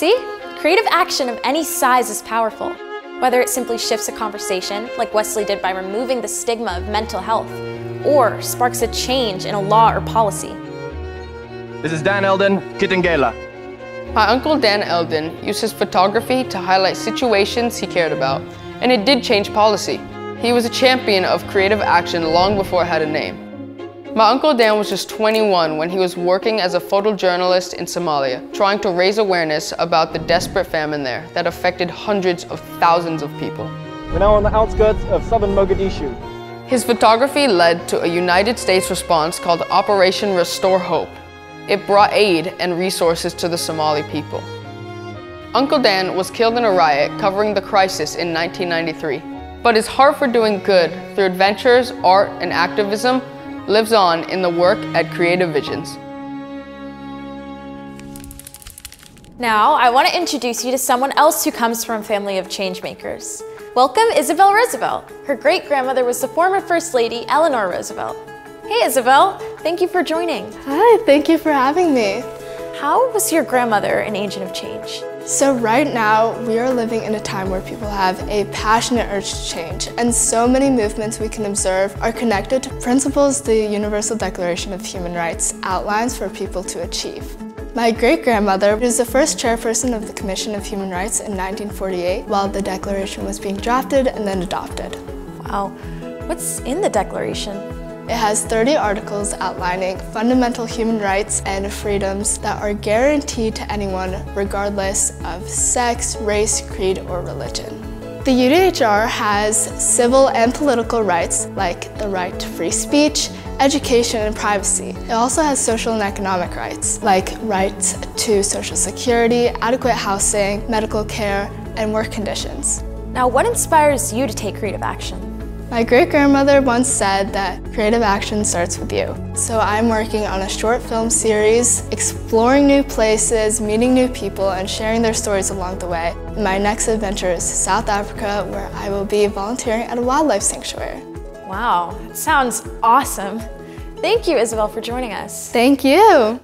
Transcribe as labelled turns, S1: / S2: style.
S1: See? Creative action of any size is powerful. Whether it simply shifts a conversation, like Wesley did by removing the stigma of mental health, or sparks a change in a law or policy.
S2: This is Dan Eldon, Kitengela.
S3: My uncle Dan Eldon used his photography to highlight situations he cared about, and it did change policy. He was a champion of creative action long before it had a name. My uncle Dan was just 21 when he was working as a photojournalist in Somalia, trying to raise awareness about the desperate famine there that affected hundreds of thousands of people.
S4: We're now on the outskirts of southern Mogadishu.
S3: His photography led to a United States response called Operation Restore Hope. It brought aid and resources to the Somali people. Uncle Dan was killed in a riot covering the crisis in 1993, but his heart for doing good through adventures, art, and activism lives on in the work at Creative Visions.
S1: Now, I want to introduce you to someone else who comes from a family of changemakers. Welcome Isabel Roosevelt. Her great-grandmother was the former First Lady Eleanor Roosevelt. Hey Isabel, thank you for joining.
S5: Hi, thank you for having me.
S1: How was your grandmother an agent of change?
S5: So right now, we are living in a time where people have a passionate urge to change, and so many movements we can observe are connected to principles the Universal Declaration of Human Rights outlines for people to achieve. My great-grandmother was the first chairperson of the Commission of Human Rights in 1948 while the Declaration was being drafted and then adopted.
S1: Wow, what's in the Declaration?
S5: It has 30 articles outlining fundamental human rights and freedoms that are guaranteed to anyone regardless of sex, race, creed, or religion. The UDHR has civil and political rights like the right to free speech, education, and privacy. It also has social and economic rights like rights to social security, adequate housing, medical care, and work conditions.
S1: Now, what inspires you to take creative action?
S5: My great-grandmother once said that creative action starts with you. So I'm working on a short film series, exploring new places, meeting new people, and sharing their stories along the way. My next adventure is South Africa, where I will be volunteering at a wildlife sanctuary.
S1: Wow, sounds awesome. Thank you, Isabel, for joining us.
S5: Thank you.